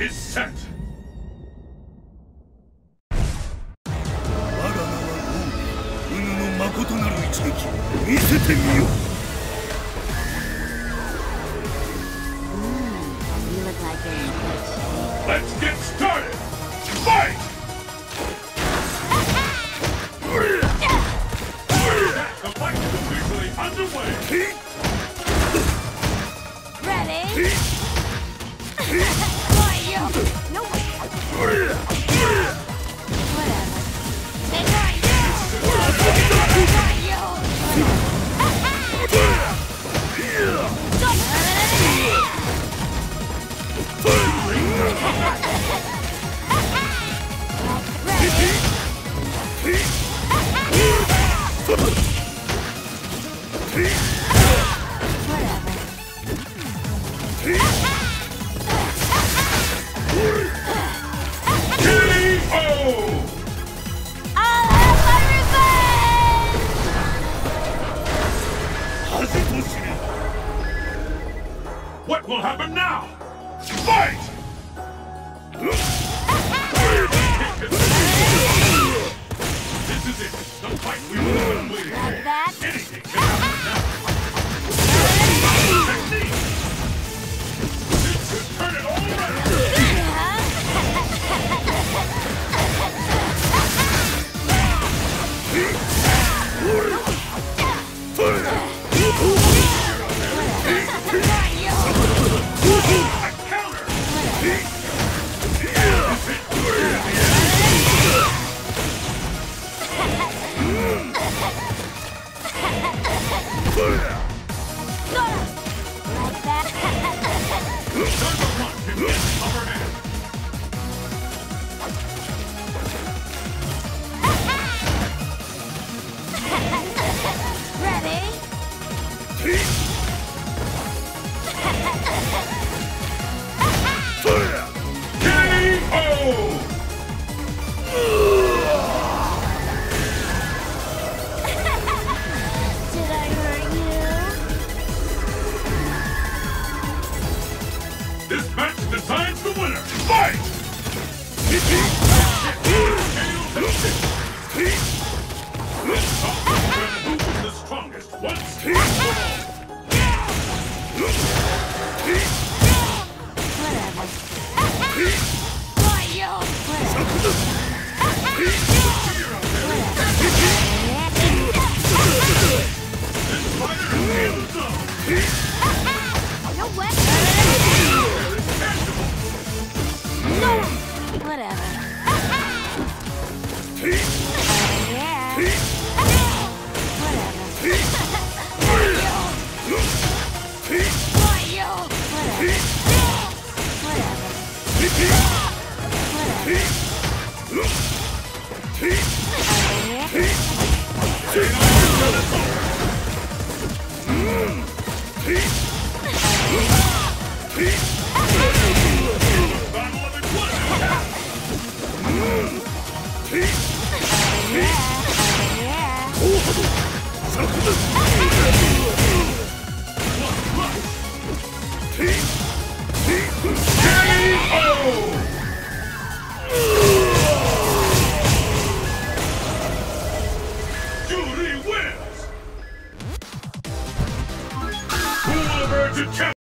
is set! ことなる一撃見せてみよう、mm, like、Let's get started! Fight! the fight is officially underway! Ready? What will happen now? That? Anything Reload. Ready? This match decides the winner. Fight! the strongest once. Peace! Juri wins! Cool Bird to